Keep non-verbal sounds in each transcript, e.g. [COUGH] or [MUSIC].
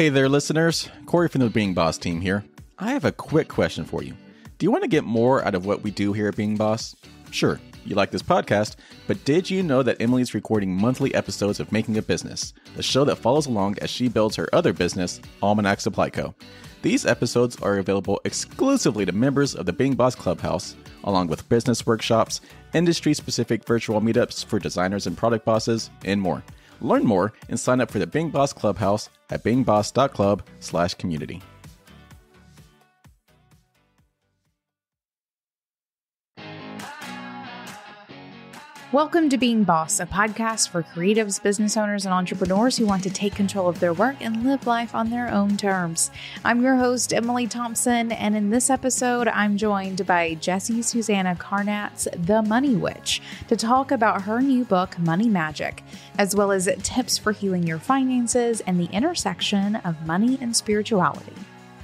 Hey there, listeners. Corey from the Being Boss team here. I have a quick question for you. Do you want to get more out of what we do here at Being Boss? Sure, you like this podcast, but did you know that Emily's recording monthly episodes of Making a Business, the show that follows along as she builds her other business, Almanac Supply Co. These episodes are available exclusively to members of the Being Boss Clubhouse, along with business workshops, industry specific virtual meetups for designers and product bosses, and more. Learn more and sign up for the Being Boss Clubhouse at beingboss.club/community. Welcome to Being Boss, a podcast for creatives, business owners, and entrepreneurs who want to take control of their work and live life on their own terms. I'm your host, Emily Thompson, and in this episode, I'm joined by Jessie-Susannah Karnatz The Money Witch to talk about her new book, Money Magic, as well as tips for healing your finances and the intersection of money and spirituality.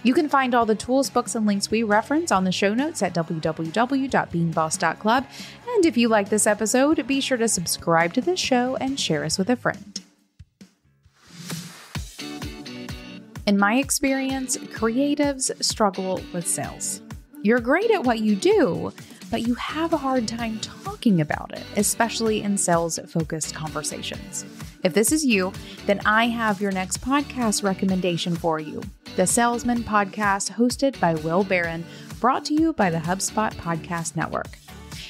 You can find all the tools, books, and links we reference on the show notes at www.beingboss.club. And if you like this episode, be sure to subscribe to this show and share us with a friend. In my experience, creatives struggle with sales. You're great at what you do, but you have a hard time talking about it, especially in sales focused conversations. If this is you, then I have your next podcast recommendation for you the Salesman Podcast, hosted by Will Barron, brought to you by the HubSpot Podcast Network.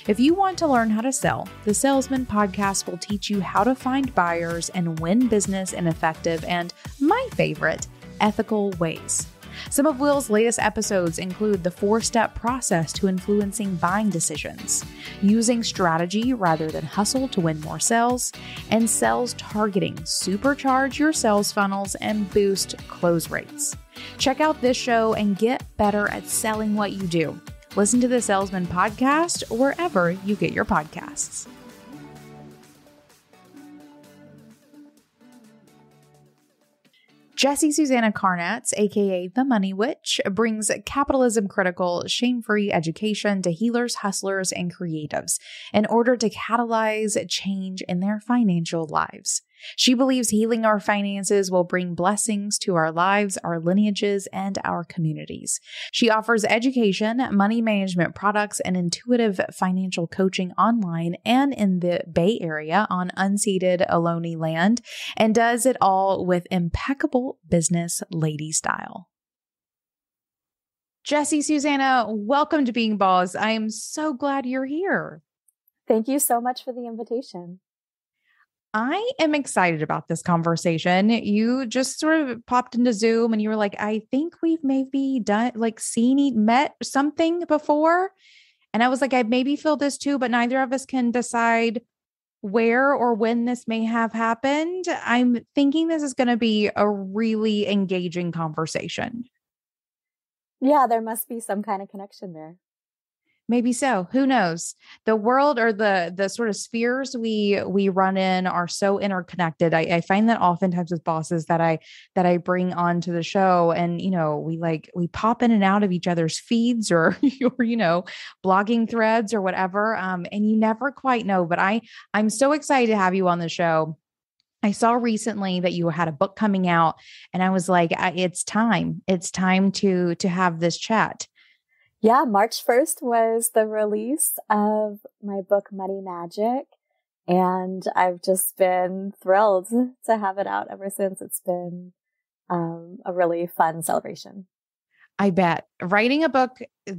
If you want to learn how to sell, the Salesman Podcast will teach you how to find buyers and win business in effective and, my favorite, ethical ways. Some of Will's latest episodes include the four step process to influencing buying decisions, using strategy rather than hustle to win more sales, and sales targeting, supercharge your sales funnels and boost close rates. Check out this show and get better at selling what you do. Listen to the Salesman Podcast wherever you get your podcasts. Jessie-Susannah Karnatz, aka the Money Witch, brings capitalism critical, shame free education to healers, hustlers, and creatives in order to catalyze change in their financial lives. She believes healing our finances will bring blessings to our lives, our lineages, and our communities. She offers education, money management products, and intuitive financial coaching online and in the Bay Area on unceded Ohlone land, and does it all with impeccable business lady style. Jessie-Susannah, welcome to Being Boss. I am so glad you're here. Thank you so much for the invitation. I am excited about this conversation. You just sort of popped into Zoom and you were like, I think we've maybe done like seen, met something before. And I was like, I maybe feel this too, but neither of us can decide where or when this may have happened. I'm thinking this is going to be a really engaging conversation. Yeah, there must be some kind of connection there maybe so who knows? The world or the the sort of spheres we we run in are so interconnected. I, I find that oftentimes with bosses that i that i bring onto the show and you know we like we pop in and out of each other's feeds or [LAUGHS] or you know blogging threads or whatever um and you never quite know but i i'm so excited to have you on the show. I saw recently that you had a book coming out and I was like it's time. It's time to to have this chat yeah, March 1st was the release of my book, Money Magic. And I've just been thrilled to have it out ever since. It's been um, a really fun celebration. I bet writing a book,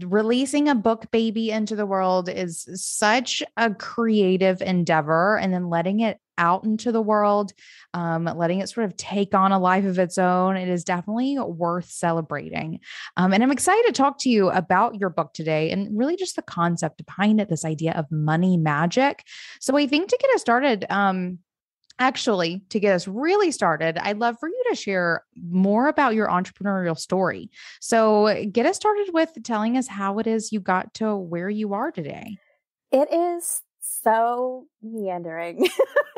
releasing a book baby into the world is such a creative endeavor. And then letting it out into the world, um, letting it sort of take on a life of its own, it is definitely worth celebrating. Um, and I'm excited to talk to you about your book today and really just the concept behind it, this idea of money magic. So I think to get us started, um, actually to get us really started i'd love for you to share more about your entrepreneurial story so get us started with telling us how it is you got to where you are today it is so meandering [LAUGHS]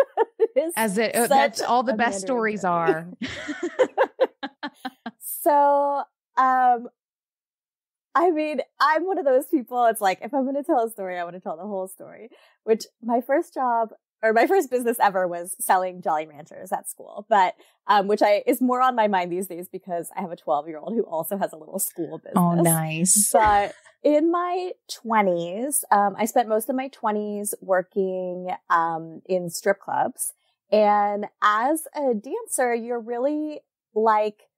[LAUGHS] as it uh, that's all the best stories are [LAUGHS] so um I mean, I'm one of those people. It's like, if I'm going to tell a story, I want to tell the whole story, which my first job or my first business ever was selling Jolly Ranchers at school, but um, which I is more on my mind these days because I have a 12 year old who also has a little school business. Oh, nice. [LAUGHS] But in my 20s, um, I spent most of my 20s working um, in strip clubs. And as a dancer, you're really like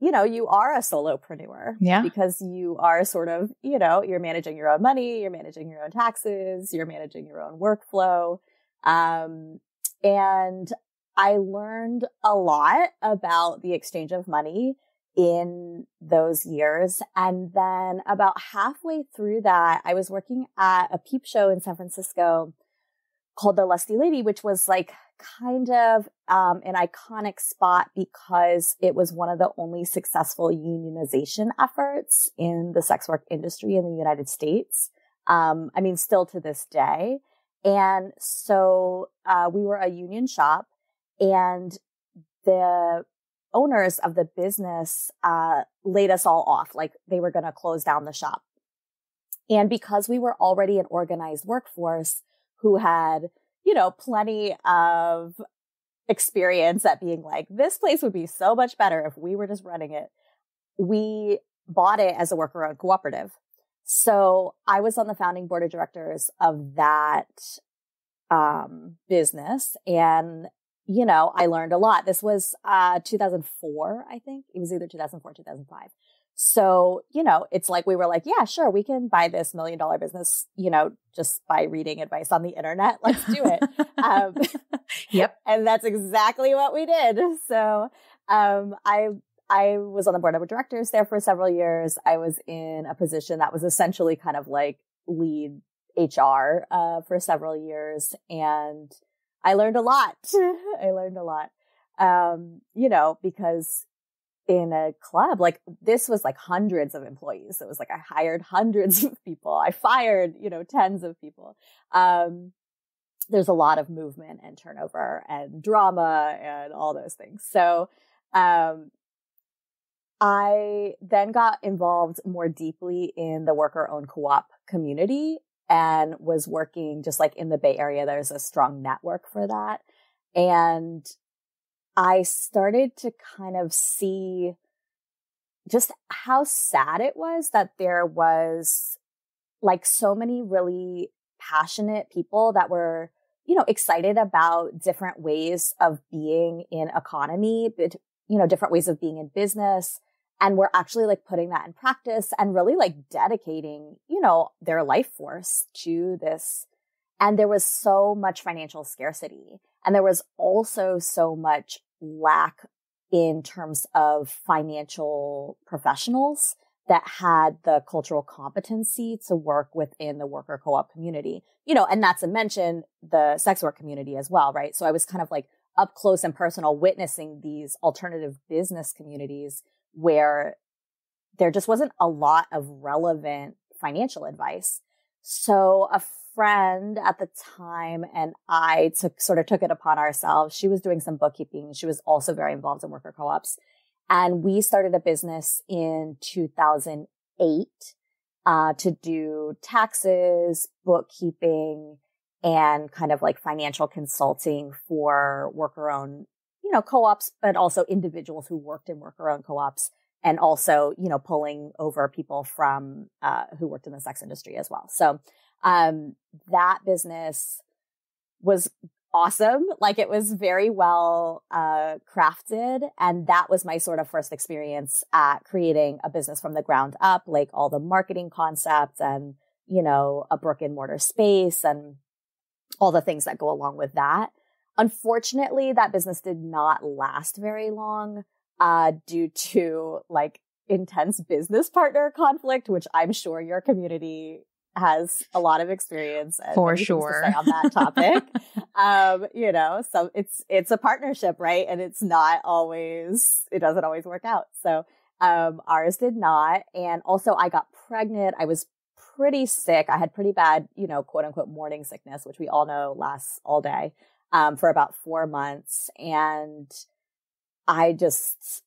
you know, you are a solopreneur. Yeah. Because you are sort of, you know, you're managing your own money, you're managing your own taxes, you're managing your own workflow. Um, and I learned a lot about the exchange of money in those years. And then about halfway through that, I was working at a peep show in San Francisco called the Lusty Lady, which was like kind of um, an iconic spot because it was one of the only successful unionization efforts in the sex work industry in the United States. Um, I mean, still to this day. And so uh, we were a union shop, and the owners of the business uh, laid us all off, like they were going to close down the shop. And because we were already an organized workforce who had you know, plenty of experience at being like, this place would be so much better if we were just running it. We bought it as a worker owned cooperative. So I was on the founding board of directors of that um, business. And, you know, I learned a lot. This was uh, 2004, I think. It was either 2004, 2005. So, you know, it's like we were like, yeah, sure, we can buy this million dollar business, you know, just by reading advice on the internet. [LAUGHS] Let's do it. um, [LAUGHS] yep. [LAUGHS] And that's exactly what we did. So, um, I, I was on the board of directors there for several years. I was in a position that was essentially kind of like lead HR, uh, for several years. And I learned a lot. I learned a lot. Um, you know, because in a club. Like this was like hundreds of employees. It was like I hired hundreds of people. I fired, you know, tens of people. Um, there's a lot of movement and turnover and drama and all those things. So, um, I then got involved more deeply in the worker owned co-op community and was working just like in the Bay Area. There's a strong network for that. And I started to kind of see just how sad it was that there was like so many really passionate people that were, you know, excited about different ways of being in economy, you know, different ways of being in business. And we're actually like putting that in practice and really like dedicating, you know, their life force to this. And there was so much financial scarcity. And there was also so much lack in terms of financial professionals that had the cultural competency to work within the worker co-op community. You know, and not to mention the sex work community as well, right? So I was kind of like up close and personal witnessing these alternative business communities where there just wasn't a lot of relevant financial advice. So a friend at the time and I took sort of took it upon ourselves. She was doing some bookkeeping. She was also very involved in worker co-ops. And we started a business in 2008 uh, to do taxes, bookkeeping, and kind of like financial consulting for worker owned, you know, co-ops, but also individuals who worked in worker owned co-ops and also, you know, pulling over people from, uh, who worked in the sex industry as well. So, um, that business was awesome. Like it was very well uh, crafted. And that was my sort of first experience at creating a business from the ground up, like all the marketing concepts and, you know, a brick and mortar space and all the things that go along with that. Unfortunately, that business did not last very long uh, due to like intense business partner conflict, which I'm sure your community has a lot of experience for sure on that topic. [LAUGHS] um, you know, so it's it's a partnership, right? And it's not always it doesn't always work out. So um, ours did not, and also I got pregnant. I was pretty sick. I had pretty bad, you know, quote unquote morning sickness, which we all know lasts all day, um, for about four months, and I just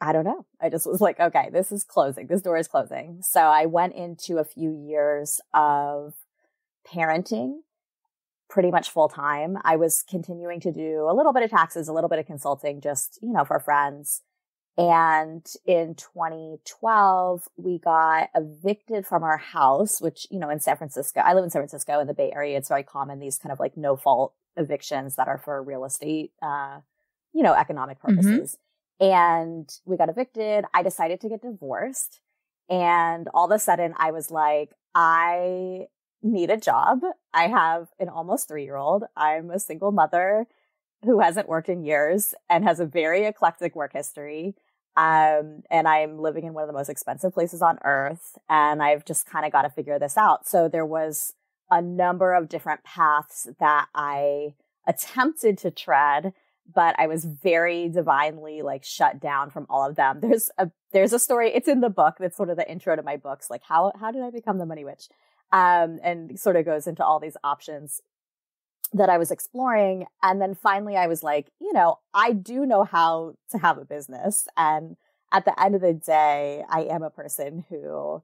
I don't know. I just was like, okay, this is closing. This door is closing. So I went into a few years of parenting pretty much full time. I was continuing to do a little bit of taxes, a little bit of consulting, just, you know, for friends. And in 2012, we got evicted from our house, which, you know, in San Francisco, I live in San Francisco in the Bay Area. It's very common, these kind of like no fault evictions that are for real estate, uh, you know, economic mm-hmm. purposes. Mm-hmm. And we got evicted. I decided to get divorced. And all of a sudden I was like, I need a job. I have an almost three year old. I'm a single mother who hasn't worked in years and has a very eclectic work history. Um, and I'm living in one of the most expensive places on earth. And I've just kind of got to figure this out. So there was a number of different paths that I attempted to tread, but I was very divinely like shut down from all of them. There's a, there's a story. It's in the book. That's sort of the intro to my books. Like how, how did I become the money witch? Um, and sort of goes into all these options that I was exploring. And then finally I was like, you know, I do know how to have a business. And at the end of the day, I am a person who,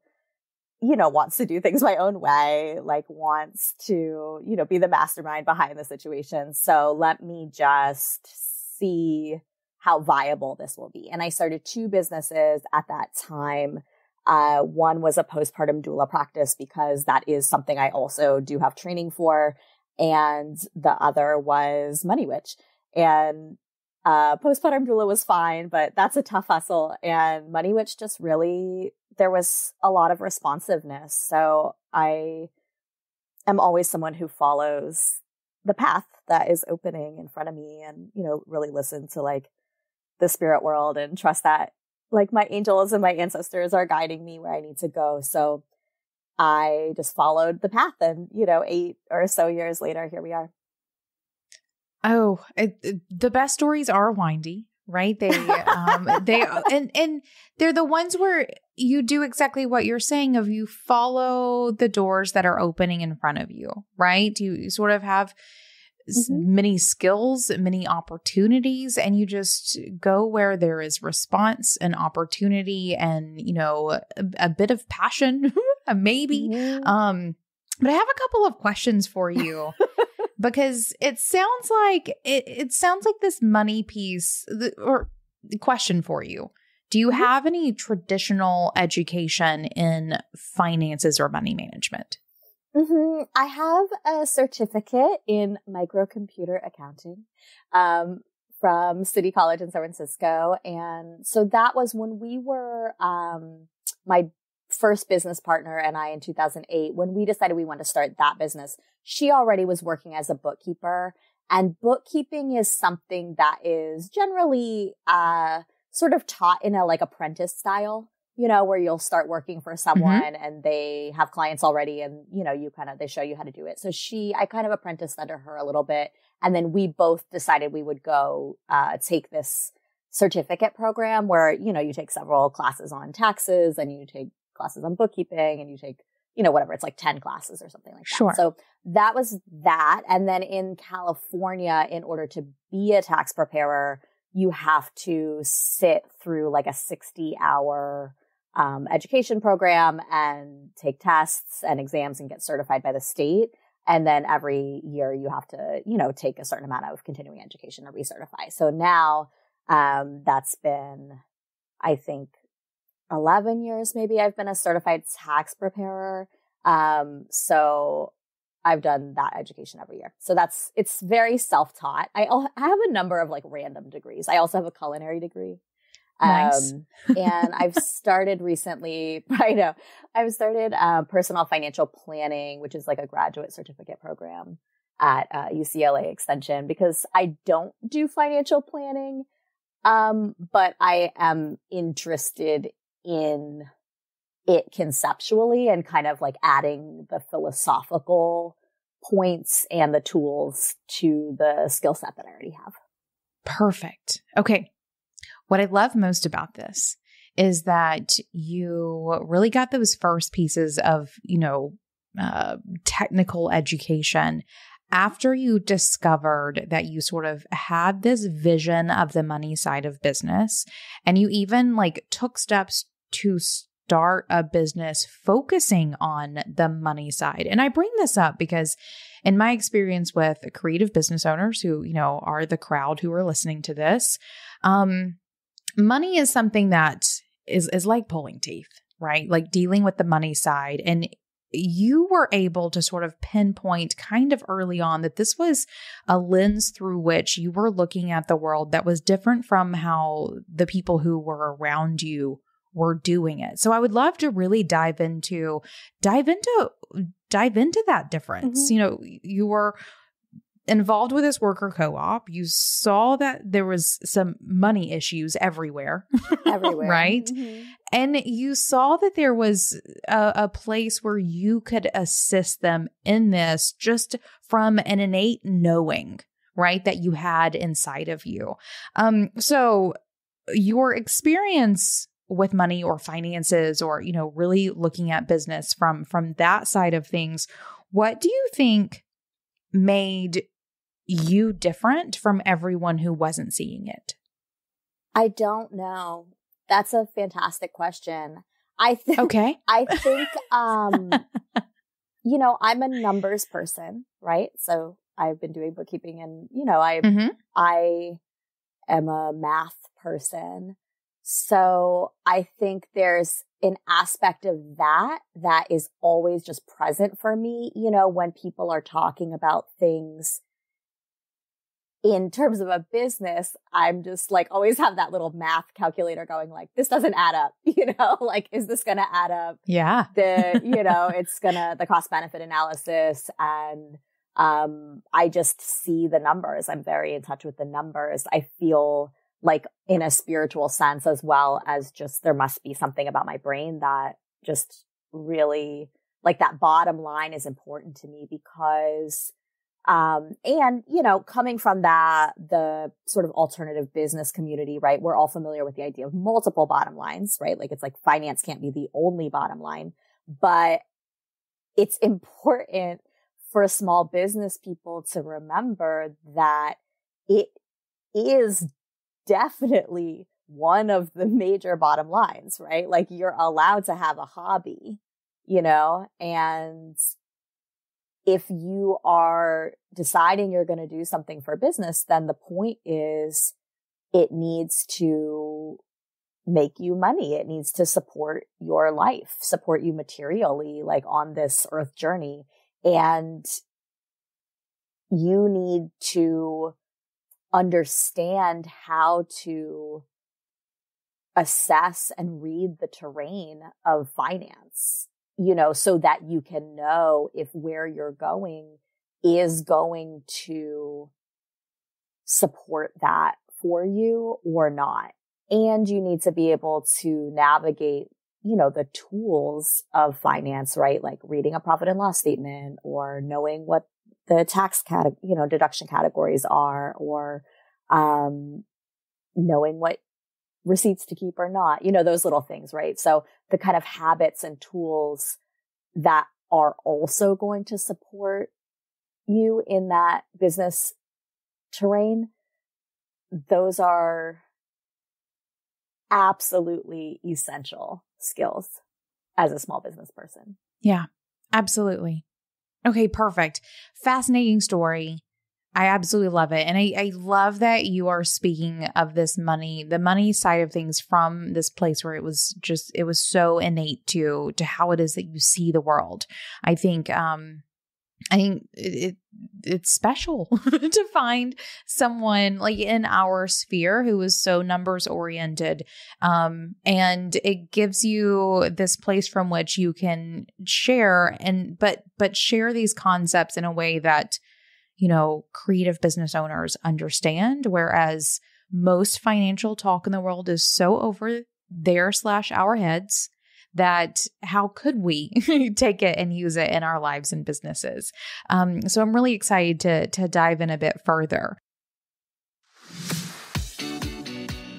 you know, wants to do things my own way, like wants to, you know, be the mastermind behind the situation. So let me just see how viable this will be. And I started two businesses at that time. Uh, one was a postpartum doula practice because that is something I also do have training for and the other was Money Witch. And uh, postpartum doula was fine, but that's a tough hustle. And Money Witch just really, there was a lot of responsiveness. So I am always someone who follows the path that is opening in front of me and, you know, really listen to like the spirit world and trust that like my angels and my ancestors are guiding me where I need to go. So I just followed the path. And, you know, eight or so years later, here we are. Oh, it, the best stories are windy, right? They, um, they, [LAUGHS] and, and they're the ones where you do exactly what you're saying of you follow the doors that are opening in front of you, right? You, you sort of have mm-hmm. many skills, many opportunities, and you just go where there is response and opportunity and, you know, a, a bit of passion, [LAUGHS] maybe. Mm-hmm. Um, but I have a couple of questions for you. Because it sounds like it, it sounds like this money piece or the question for you do you mm-hmm. have any traditional education in finances or money management Mm-hmm. I have a certificate in microcomputer accounting um, from City College in San Francisco. And so that was when we were, um, my first business partner and I in 2008, when we decided we wanted to start that business, she already was working as a bookkeeper. And bookkeeping is something that is generally, uh, sort of taught in a like apprentice style you know, where you'll start working for mm-hmm. someone mm-hmm. and they have clients already and, you know, you kind of, they show you how to do it. So she, I kind of apprenticed under her a little bit. And then we both decided we would go, uh, take this certificate program where, you know, you take several classes on taxes and you take classes on bookkeeping and you take, you know, whatever. It's like 10 classes or something like that. Sure. So that was that. And then in California, in order to be a tax preparer, you have to sit through like a 60 hour um, education program and take tests and exams and get certified by the state. And then every year you have to, you know, take a certain amount of continuing education to recertify. So now, um, that's been, I think, 11 years maybe I've been a certified tax preparer. Um, so I've done that education every year. So that's, it's very self-taught. I, I have a number of like random degrees. I also have a culinary degree. Nice. Um, and I've started recently, [LAUGHS] I know, I've started uh, personal financial planning, which is like a graduate certificate program at uh, UCLA Extension because I don't do financial planning, um, but I am interested in it conceptually and kind of like adding the philosophical points and the tools to the skill set that I already have. Perfect. Okay. What I love most about this is that you really got those first pieces of, you know, uh, technical education after you discovered that you sort of had this vision of the money side of business and you even like took steps to start a business focusing on the money side. And I bring this up because in my experience with creative business owners who, you know, are the crowd who are listening to this, um, money is something that is is like pulling teeth, right? Like dealing with the money side and you were able to sort of pinpoint kind of early on that this was a lens through which you were looking at the world that was different from how the people who were around you were doing it. So I would love to really dive into dive into dive into that difference. Mm-hmm. You know, you were involved with this worker co-op you saw that there was some money issues everywhere [LAUGHS] everywhere right mm-hmm. and you saw that there was a, a, place where you could assist them in this just from an innate knowing right that you had inside of you um so your experience with money or finances or you know really looking at business from from that side of things what do you think made you different from everyone who wasn't seeing it? I don't know. That's a fantastic question. I think Okay. [LAUGHS] I think um [LAUGHS] you know, I'm a numbers person, right? So I've been doing bookkeeping and you know, I mm-hmm. I am a math person. So I think there's an aspect of that that is always just present for me, you know, when people are talking about things in terms of a business, I'm just like always have that little math calculator going like, this doesn't add up, [LAUGHS] you know, like, is this going to add up? Yeah. The, you know, it's going to, the cost benefit analysis and, um, I just see the numbers. I'm very in touch with the numbers. I feel like in a spiritual sense as well as just there must be something about my brain that just really like that bottom line is important to me because um, and, you know, coming from that, the sort of alternative business community, right? We're all familiar with the idea of multiple bottom lines, right? Like it's like finance can't be the only bottom line, but it's important for small business people to remember that it is definitely one of the major bottom lines, right? Like you're allowed to have a hobby, you know, and if you are deciding you're going to do something for business, then the point is it needs to make you money. It needs to support your life, support you materially, like on this earth journey. And you need to understand how to assess and read the terrain of finance you know, so that you can know if where you're going is going to support that for you or not. And you need to be able to navigate, you know, the tools of finance, right? Like reading a profit and loss statement or knowing what the tax category, you know, deduction categories are or, um, knowing what receipts to keep or not, you know, those little things, right? So the kind of habits and tools that are also going to support you in that business terrain, those are absolutely essential skills as a small business person. Yeah, absolutely. Okay, perfect. Fascinating story. I absolutely love it. And I, I love that you are speaking of this money, the money side of things from this place where it was just, it was so innate to, to how it is that you see the world. I think, um, I think it, it it's special [LAUGHS] to find someone like in our sphere who is so numbers oriented um and it gives you this place from which you can share and but but share these concepts in a way that you know, creative business owners understand. Whereas most financial talk in the world is so over their slash our heads that how could we [LAUGHS] take it and use it in our lives and businesses? Um, so I'm really excited to to dive in a bit further.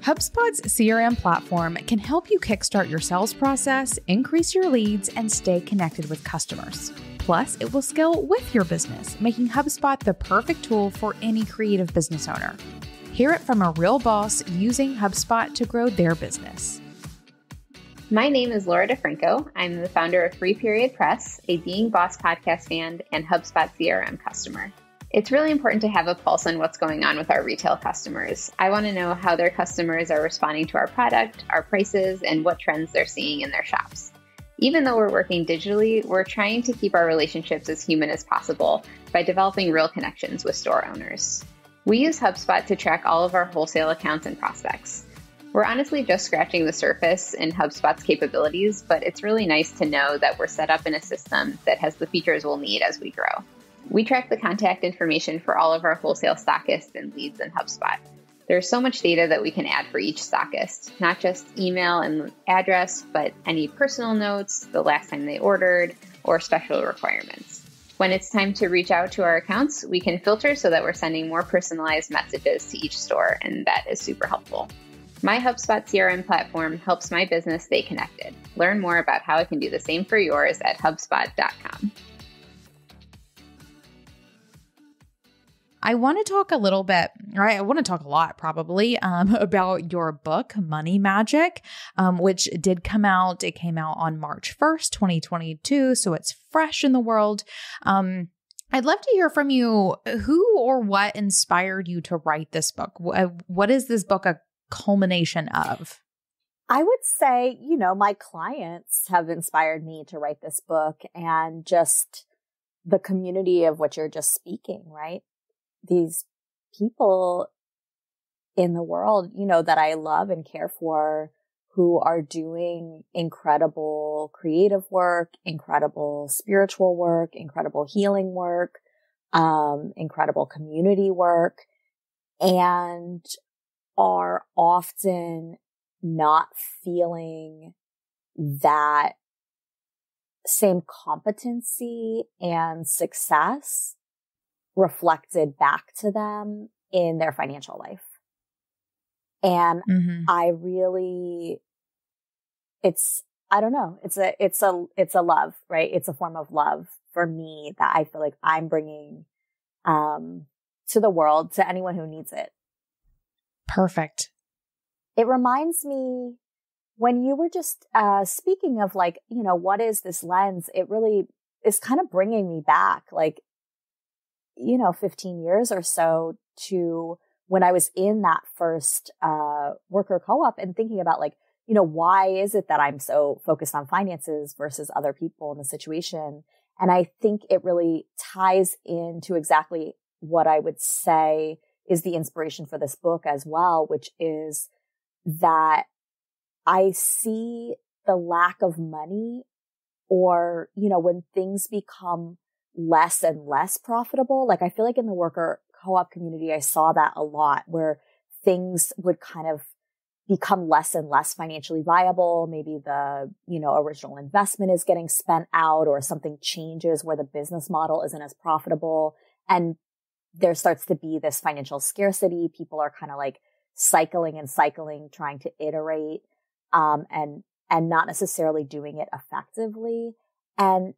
HubSpot's CRM platform can help you kickstart your sales process, increase your leads, and stay connected with customers. Plus, it will scale with your business, making HubSpot the perfect tool for any creative business owner. Hear it from a real boss using HubSpot to grow their business. My name is Laura DeFranco. I'm the founder of Free Period Press, a Being Boss podcast fan and HubSpot CRM customer. It's really important to have a pulse on what's going on with our retail customers. I want to know how their customers are responding to our product, our prices, and what trends they're seeing in their shops. Even though we're working digitally, we're trying to keep our relationships as human as possible by developing real connections with store owners. We use HubSpot to track all of our wholesale accounts and prospects. We're honestly just scratching the surface in HubSpot's capabilities, but it's really nice to know that we're set up in a system that has the features we'll need as we grow. We track the contact information for all of our wholesale stockists and leads in HubSpot. There's so much data that we can add for each stockist, not just email and address, but any personal notes, the last time they ordered, or special requirements. When it's time to reach out to our accounts, we can filter so that we're sending more personalized messages to each store, and that is super helpful. My HubSpot CRM platform helps my business stay connected. Learn more about how it can do the same for yours at HubSpot.com. I want to talk a little bit, right? I want to talk a lot probably um, [LAUGHS] about your book, Money Magic, um, which did come out. It came out on March 1st, 2022. So it's fresh in the world. Um, I'd love to hear from you. Who or what inspired you to write this book? What is this book a culmination of? I would say, you know, my clients have inspired me to write this book and just the community of what you're just speaking, right? These people in the world, you know, that I love and care for who are doing incredible creative work, incredible spiritual work, incredible healing work, um, incredible community work. And are often not feeling that same competency and success reflected back to them in their financial life. And mm-hmm. I really, it's, I don't know. It's a, it's a, it's a love, right? It's a form of love for me that I feel like I'm bringing, um, to the world, to anyone who needs it. Perfect. It reminds me when you were just uh, speaking of like, you know, what is this lens? It really is kind of bringing me back, like, you know, 15 years or so to when I was in that first uh, worker co-op and thinking about like, you know, why is it that I'm so focused on finances versus other people in the situation? And I think it really ties into exactly what I would say is the inspiration for this book as well, which is that I see the lack of money or, you know, when things become less and less profitable. Like I feel like in the worker co-op community, I saw that a lot where things would kind of become less and less financially viable. Maybe the, you know, original investment is getting spent out or something changes where the business model isn't as profitable. And there starts to be this financial scarcity. People are kind of like cycling and cycling, trying to iterate, um, and, and not necessarily doing it effectively. And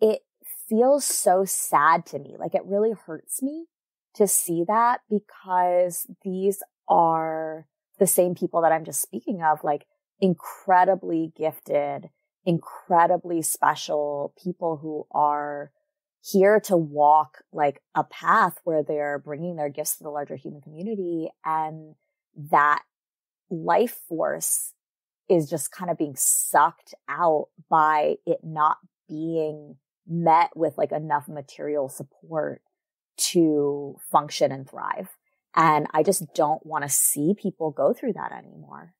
it feels so sad to me. Like it really hurts me to see that because these are the same people that I'm just speaking of, like incredibly gifted, incredibly special people who are here to walk like a path where they're bringing their gifts to the larger human community and that life force is just kind of being sucked out by it not being met with like enough material support to function and thrive. And I just don't want to see people go through that anymore.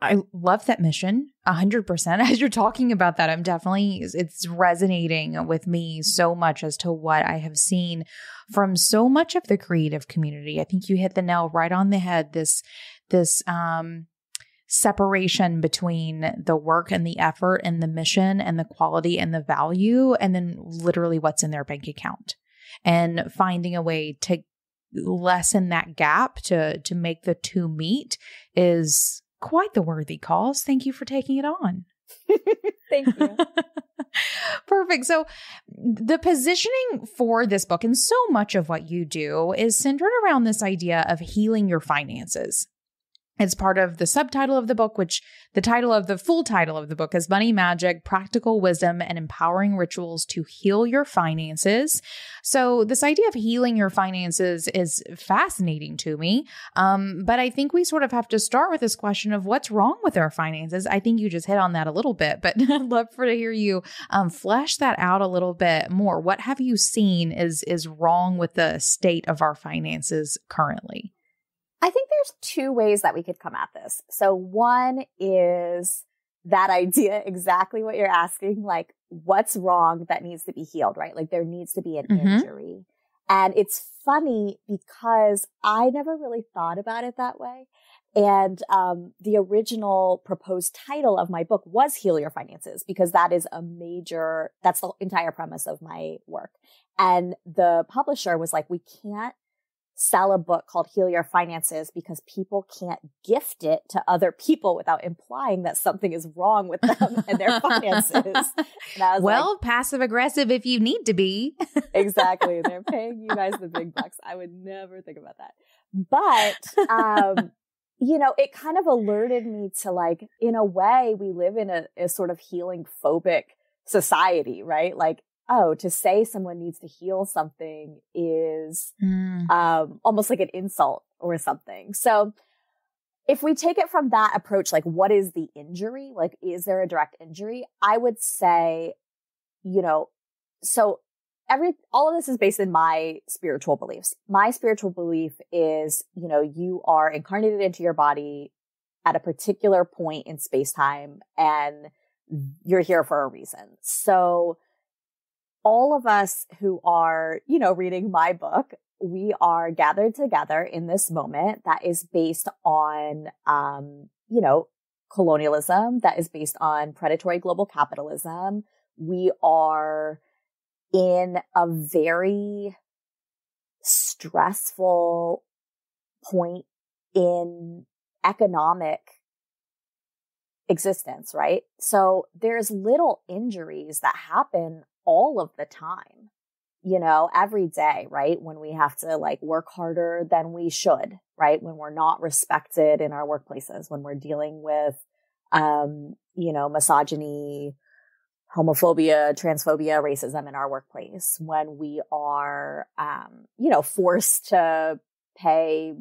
I love that mission a hundred percent. [LAUGHS] As you're talking about that, I'm definitely, it's resonating with me so much as to what I have seen from so much of the creative community. I think you hit the nail right on the head. This, this, um, separation between the work and the effort and the mission and the quality and the value and then literally what's in their bank account and finding a way to lessen that gap to to make the two meet is quite the worthy cause. Thank you for taking it on. [LAUGHS] Thank you. [LAUGHS] Perfect. So, the positioning for this book and so much of what you do is centered around this idea of healing your finances. It's part of the subtitle of the book, which the title of the full title of the book is Money Magic Practical Wisdom and Empowering Rituals to Heal Your Finances. So, this idea of healing your finances is fascinating to me. Um, but I think we sort of have to start with this question of what's wrong with our finances. I think you just hit on that a little bit, but [LAUGHS] I'd love for to hear you um, flesh that out a little bit more. What have you seen is is wrong with the state of our finances currently? I think there's two ways that we could come at this. So one is that [LAUGHS] idea, exactly what you're asking, like what's wrong that needs to be healed, right? Like there needs to be an mm-hmm. injury. And it's funny because I never really thought about it that way. And um, the original proposed title of my book was Heal Your Finances because that is a major, that's the entire premise of my work. And the publisher was like, we can't sell a book called Heal Your Finances because people can't gift it to other people without implying that something is wrong with them and their finances. [LAUGHS] And well, like, passive aggressive if you need to be. [LAUGHS] exactly. They're paying you guys the big bucks. I would never think about that. But, um, [LAUGHS] you know, it kind of alerted me to like, in a way, we live in a, a sort of healing phobic society, right? Like oh, to say someone needs to heal something is mm. um, almost like an insult or something. So if we take it from that approach, like what is the injury? Like, is there a direct injury? I would say, you know, so every, all of this is based in my spiritual beliefs. My spiritual belief is, you know, you are incarnated into your body at a particular point in space time and you're here for a reason. So, all of us who are, you know, reading my book, we are gathered together in this moment that is based on, um, you know, colonialism, that is based on predatory global capitalism. We are in a very stressful point in economic existence, right? So there's little injuries that happen all of the time, you know, every day, right? When we have to like work harder than we should, right? When we're not respected in our workplaces, when we're dealing with, um, you know, misogyny, homophobia, transphobia, racism in our workplace, when we are, um, you know, forced to pay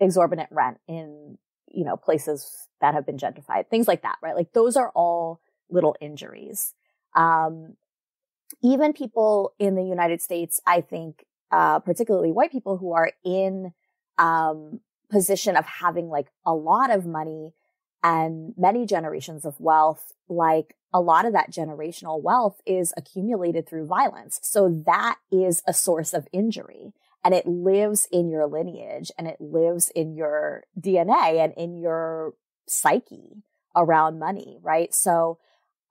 exorbitant rent in, you know, places that have been gentrified, things like that, right? Like those are all little injuries. Um, even people in the United States, I think, uh, particularly white people who are in, um, position of having like a lot of money and many generations of wealth, like a lot of that generational wealth is accumulated through violence. So that is a source of injury and it lives in your lineage and it lives in your DNA and in your psyche around money, right? So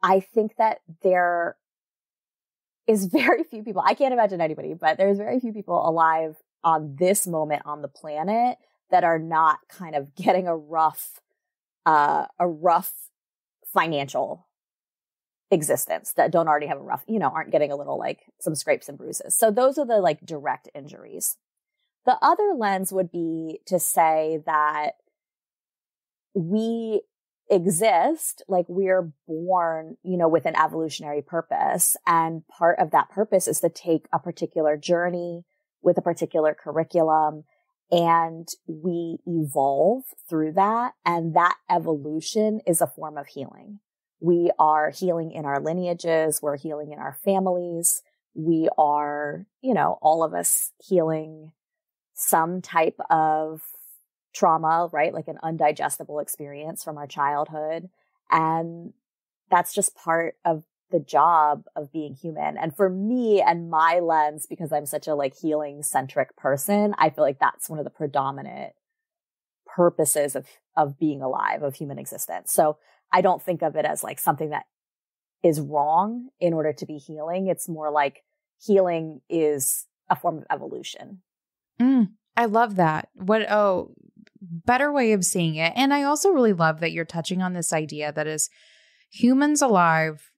I think that there is very few people. I can't imagine anybody, but there's very few people alive on this moment on the planet that are not kind of getting a rough, uh, a rough financial existence that don't already have a rough, you know, aren't getting a little like some scrapes and bruises. So those are the like direct injuries. The other lens would be to say that we exist, like we're born, you know, with an evolutionary purpose. And part of that purpose is to take a particular journey with a particular curriculum and we evolve through that. And that evolution is a form of healing. We are healing in our lineages. We're healing in our families. We are, you know, all of us healing some type of trauma, right? Like an undigestible experience from our childhood. And that's just part of the job of being human. And for me and my lens, because I'm such a like healing centric person, I feel like that's one of the predominant purposes of, of being alive, of human existence. So I don't think of it as like something that is wrong in order to be healing. It's more like healing is a form of evolution. Mm, I love that. What, oh, better way of seeing it. And I also really love that you're touching on this idea that is humans alive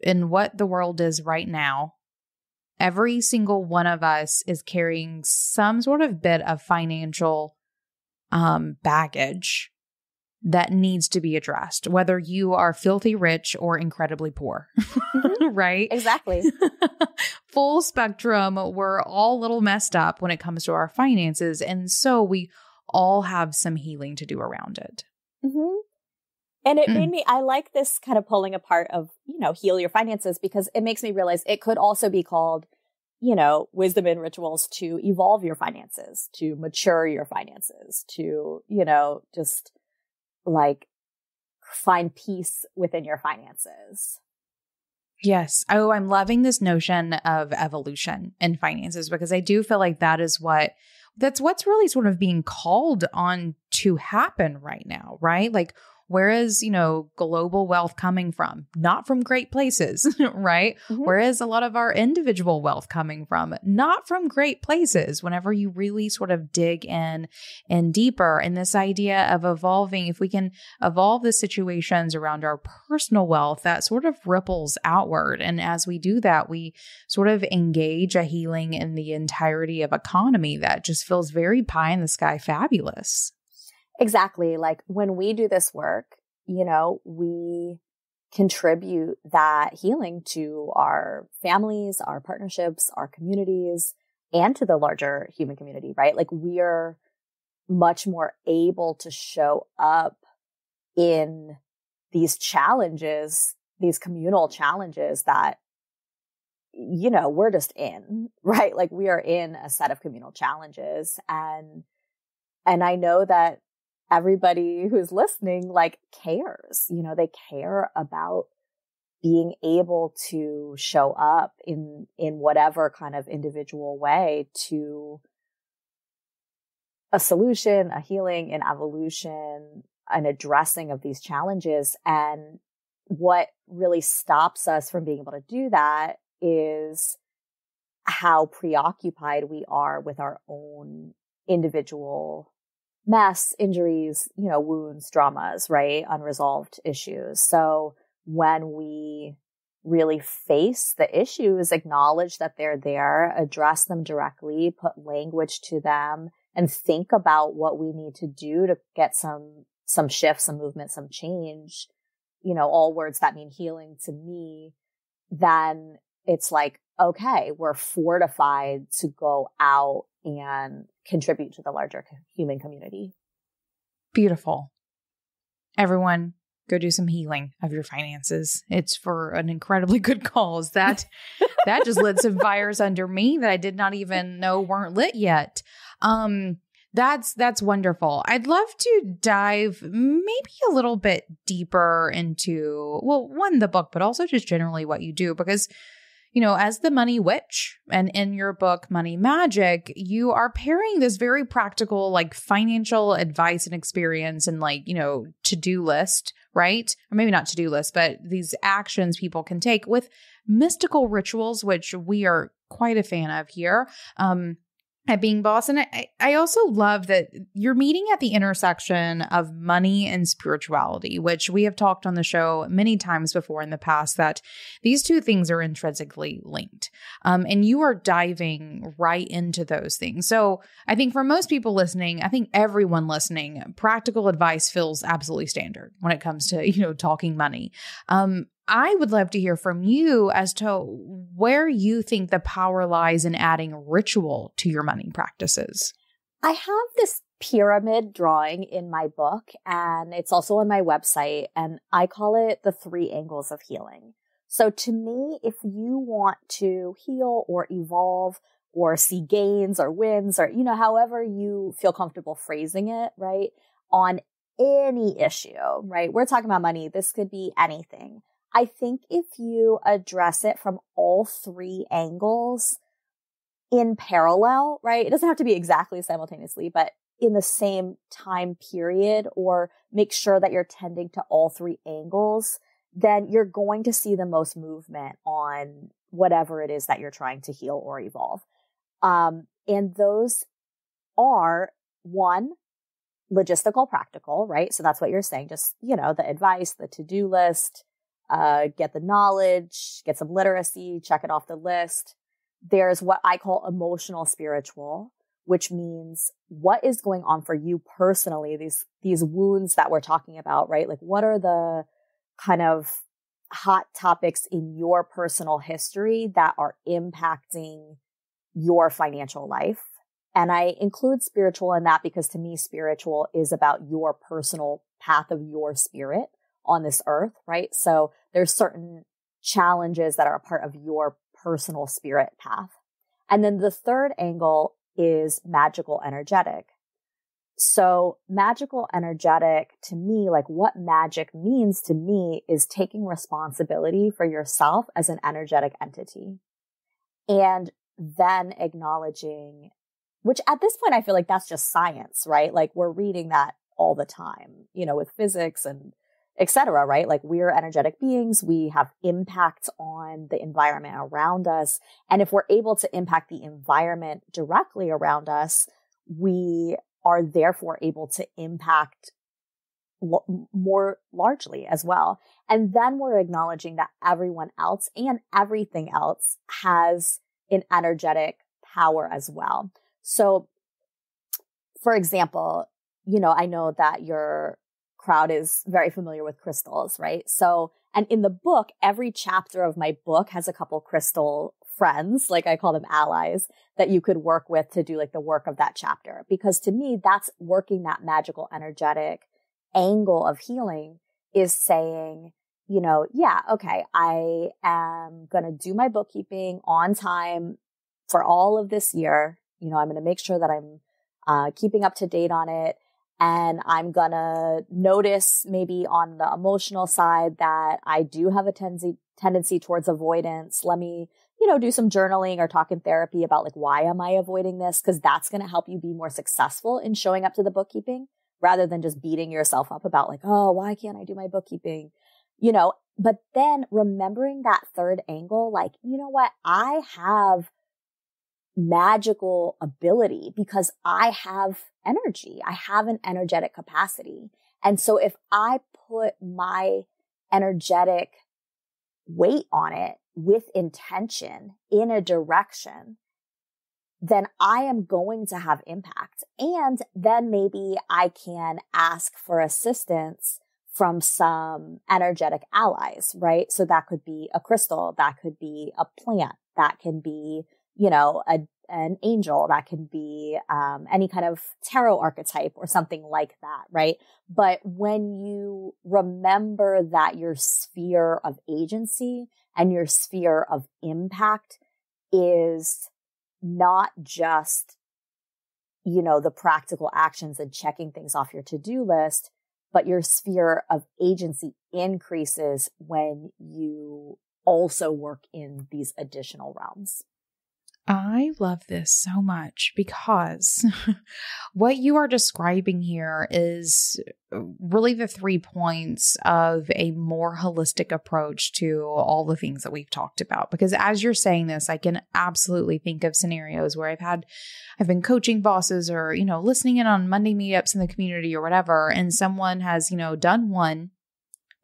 in what the world is right now. Every single one of us is carrying some sort of bit of financial um, baggage that needs to be addressed, whether you are filthy rich or incredibly poor, mm-hmm. [LAUGHS] right? Exactly. [LAUGHS] Full spectrum. We're all a little messed up when it comes to our finances. And so we all have some healing to do around it. Mm-hmm. And it mm. made me, I like this kind of pulling apart of, you know, heal your finances because it makes me realize it could also be called, you know, wisdom and rituals to evolve your finances, to mature your finances, to, you know, just like find peace within your finances. Yes. Oh, I'm loving this notion of evolution in finances because I do feel like that is what that's what's really sort of being called on to happen right now, right? Like where is, you know, global wealth coming from? Not from great places, [LAUGHS] right? Mm-hmm. Where is a lot of our individual wealth coming from? Not from great places. Whenever you really sort of dig in and deeper in this idea of evolving, if we can evolve the situations around our personal wealth, that sort of ripples outward. And as we do that, we sort of engage a healing in the entirety of economy that just feels very pie in the sky fabulous. Exactly. Like when we do this work, you know, we contribute that healing to our families, our partnerships, our communities, and to the larger human community, right? Like we are much more able to show up in these challenges, these communal challenges that, you know, we're just in, [LAUGHS] right? Like we are in a set of communal challenges and, and I know that everybody who's listening like cares. You know, they care about being able to show up in in whatever kind of individual way to a solution, a healing, an evolution, an addressing of these challenges. And what really stops us from being able to do that is how preoccupied we are with our own individual mess, injuries, you know, wounds, dramas, right? Unresolved issues. So when we really face the issues, acknowledge that they're there, address them directly, put language to them and think about what we need to do to get some, some shift, some movement, some change, you know, all words that mean healing to me, then it's like, okay, we're fortified to go out and contribute to the larger human community. Beautiful. Everyone, go do some healing of your finances. It's for an incredibly [LAUGHS] good cause. That that just lit some fires under me that I did not even know weren't lit yet. Um that's that's wonderful. I'd love to dive maybe a little bit deeper into well, one the book, but also just generally what you do because you know, as the money witch and in your book, Money Magic, you are pairing this very practical, like financial advice and experience and like, you know, to do list, right? Or maybe not to do list, but these actions people can take with mystical rituals, which we are quite a fan of here. Um, at being boss. And I, I also love that you're meeting at the intersection of money and spirituality, which we have talked on the show many times before in the past that these two things are intrinsically linked. Um, and you are diving right into those things. So I think for most people listening, I think everyone listening, practical advice feels absolutely standard when it comes to, you know, talking money. Um, I would love to hear from you as to where you think the power lies in adding ritual to your money practices. I have this pyramid drawing in my book, and it's also on my website, and I call it the three angles of healing. So to me, if you want to heal or evolve or see gains or wins or, you know, however you feel comfortable phrasing it, right? On any issue, right? We're talking about money. This could be anything. I think if you address it from all three angles in parallel, right? It doesn't have to be exactly simultaneously, but in the same time period or make sure that you're tending to all three angles, then you're going to see the most movement on whatever it is that you're trying to heal or evolve. Um, and those are one, logistical, practical, right? So that's what you're saying. Just, you know, the advice, the to-do list, uh, get the knowledge, get some literacy, check it off the list. There's what I call emotional spiritual, which means what is going on for you personally, these, these wounds that we're talking about, right? Like what are the kind of hot topics in your personal history that are impacting your financial life? And I include spiritual in that because to me, spiritual is about your personal path of your spirit on this earth, right? So there's certain challenges that are a part of your personal spirit path. And then the third angle is magical energetic. So magical energetic to me, like what magic means to me is taking responsibility for yourself as an energetic entity and then acknowledging, which at this point, I feel like that's just science, right? Like we're reading that all the time, you know, with physics and etc. Right? Like we're energetic beings. We have impacts on the environment around us. And if we're able to impact the environment directly around us, we are therefore able to impact more largely as well. And then we're acknowledging that everyone else and everything else has an energetic power as well. So, for example, you know, I know that your crowd is very familiar with crystals, right? So, and in the book, every chapter of my book has a couple crystal friends, like I call them allies, that you could work with to do like the work of that chapter. Because to me, that's working that magical, energetic angle of healing is saying, you know, yeah, okay, I am going to do my bookkeeping on time for all of this year. You know, I'm going to make sure that I'm uh, keeping up to date on it. And I'm to notice maybe on the emotional side that I do have a tendency, tendency towards avoidance. Let me you know, do some journaling or talk in therapy about like, why am I avoiding this? Cause that's to help you be more successful in showing up to the bookkeeping rather than just beating yourself up about like, oh, why can't I do my bookkeeping? You know, but then remembering that third angle, like, you know what? I have magical ability because I have energy. I have an energetic capacity. And so if I put my energetic weight on it, with intention in a direction, then I am going to have impact. And then maybe I can ask for assistance from some energetic allies, right? So that could be a crystal, that could be a plant, that can be, you know, a, an angel, that can be um, any kind of tarot archetype or something like that, right? But when you remember that your sphere of agency and your sphere of impact is not just, you know, the practical actions and checking things off your to-do list, but your sphere of agency increases when you also work in these additional realms. I love this so much because [LAUGHS] what you are describing here is uh, really the three points of a more holistic approach to all the things that we've talked about. Because as you're saying this, I can absolutely think of scenarios where I've had, I've been coaching bosses or, you know, listening in on Monday meetups in the community or whatever, and someone has, you know, done one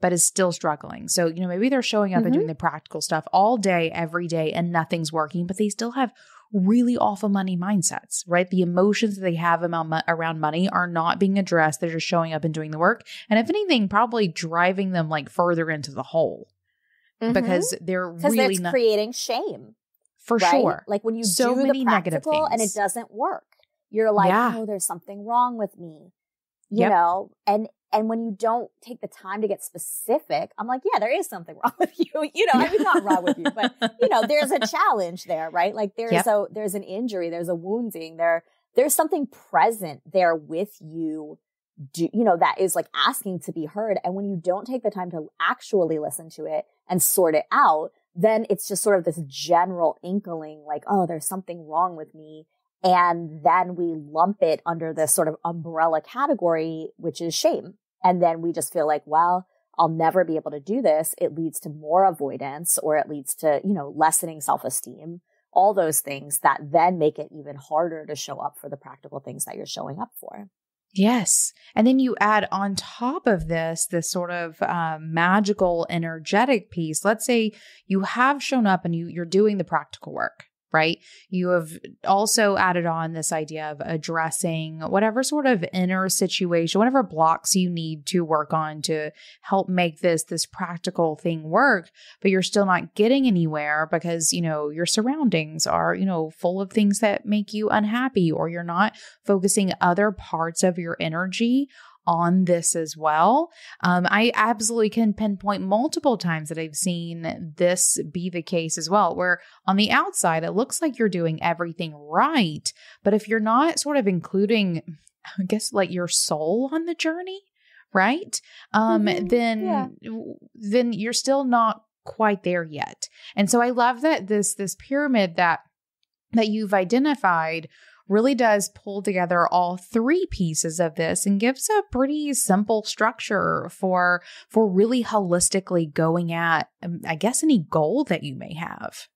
but is still struggling. So, you know, maybe they're showing up mm-hmm. and doing the practical stuff all day, every day, and nothing's working, but they still have really awful money mindsets, right? The emotions that they have around money are not being addressed. They're just showing up and doing the work. And if anything, probably driving them like further into the hole mm-hmm. because they're really not- creating shame. For right? sure. Like when you so do many the practical and it doesn't work, you're like, yeah. oh, there's something wrong with me. You yep. know, and and when you don't take the time to get specific, I'm like, yeah, there is something [LAUGHS] wrong with you. You know, I mean, not wrong with you, but you know, there's a challenge there, right? Like there's yep. a, there's an injury, there's a wounding there, there's something present there with you. Do, you know, that is like asking to be heard. And when you don't take the time to actually listen to it and sort it out, then it's just sort of this general inkling like, oh, there's something wrong with me. And then we lump it under this sort of umbrella category, which is shame. And then we just feel like, well, I'll never be able to do this. It leads to more avoidance or it leads to, you know, lessening self-esteem, all those things that then make it even harder to show up for the practical things that you're showing up for. Yes. And then you add on top of this, this sort of um, magical, energetic piece. Let's say you have shown up and you, you're doing the practical work right? You have also added on this idea of addressing whatever sort of inner situation, whatever blocks you need to work on to help make this this practical thing work, but you're still not getting anywhere because, you know, your surroundings are, you know, full of things that make you unhappy or you're not focusing other parts of your energy on this as well. Um, I absolutely can pinpoint multiple times that I've seen this be the case as well, where on the outside, it looks like you're doing everything right. But if you're not sort of including, [LAUGHS] I guess, like your soul on the journey, right? Um, mm-hmm. then, yeah. then you're still not quite there yet. And so I love that this, this pyramid that, that you've identified really does pull together all three pieces of this and gives a pretty simple structure for for really holistically going at um, I guess any goal that you may have.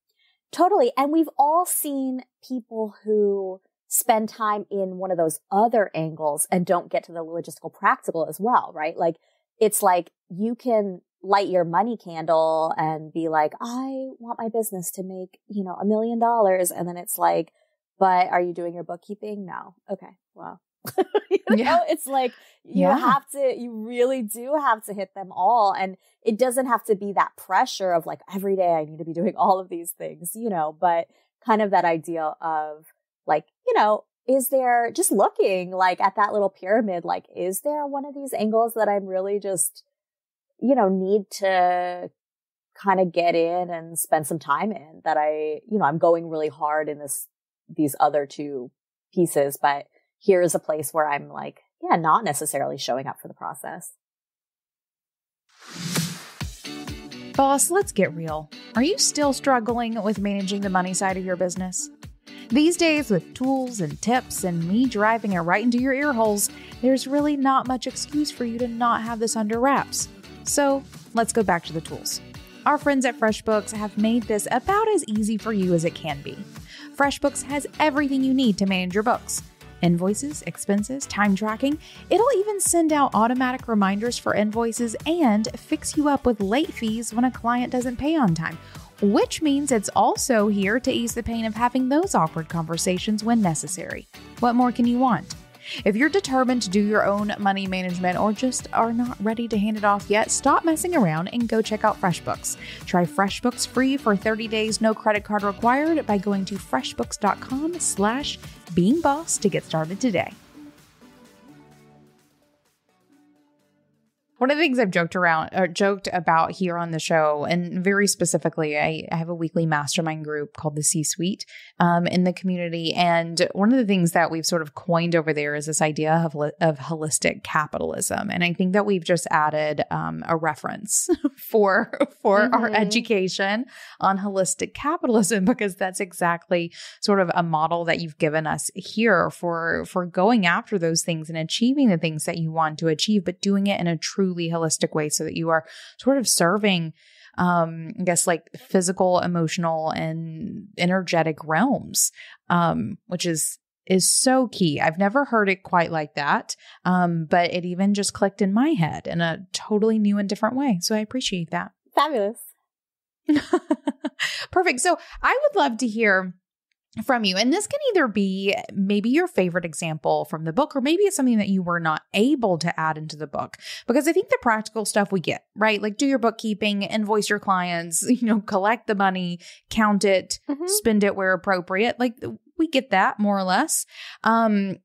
Totally. And we've all seen people who spend time in one of those other angles and don't get to the logistical practical as well, right? Like it's like you can light your money candle and be like, I want my business to make, you know, a million dollars. And then it's like, but are you doing your bookkeeping? No. Okay. Well, [LAUGHS] you know, yeah. it's like you yeah. have to, you really do have to hit them all. And it doesn't have to be that pressure of like every day I need to be doing [LAUGHS] all of these things, you know, but kind of that idea of like, you know, is there just looking like at that little pyramid, like, is there one of these angles that I'm really just, you know, need to kind of get in and spend some time in that I, you know, I'm going really hard in this these other two pieces, but here is a place where I'm like, yeah, not necessarily showing up for the process. Boss, let's get real. Are you still struggling with managing the money side of your business? These days, with tools and tips and me driving it right into your ear holes, there's really not much excuse for you to not have this under wraps. So, let's go back to the tools. Our friends at FreshBooks have made this about as easy for you as it can be. FreshBooks has everything you need to manage your books invoices, expenses, time tracking. It'll even send out automatic reminders for invoices and fix you up with late fees when a client doesn't pay on time, which means it's also here to ease the pain of having those awkward conversations when necessary. What more can you want? If you're determined to do your own money management or just are not ready to hand it off yet, stop messing around and go check out FreshBooks. Try FreshBooks free for 30 days, no credit card required by going to freshbooks.com slash beingboss to get started today. One of the things I've joked around or joked about here on the show, and very specifically, I, I have a weekly mastermind group called the C Suite um, in the community. And one of the things that we've sort of coined over there is this idea of, of holistic capitalism. And I think that we've just added um, a reference [LAUGHS] for for mm-hmm. our education on holistic capitalism because that's exactly sort of a model that you've given us here for for going after those things and achieving the things that you want to achieve, but doing it in a true truly holistic way so that you are sort of serving um i guess like physical emotional and energetic realms um which is is so key. I've never heard it quite like that um but it even just clicked in my head in a totally new and different way so i appreciate that. Fabulous. [LAUGHS] Perfect. So i would love to hear from you. And this can either be maybe your favorite example from the book, or maybe it's something that you were not able to add into the book. Because I think the practical stuff we get, right? Like do your bookkeeping, invoice your clients, [LAUGHS] you know, collect the money, count it, mm-hmm. spend it where appropriate. Like we get that more or less. Um,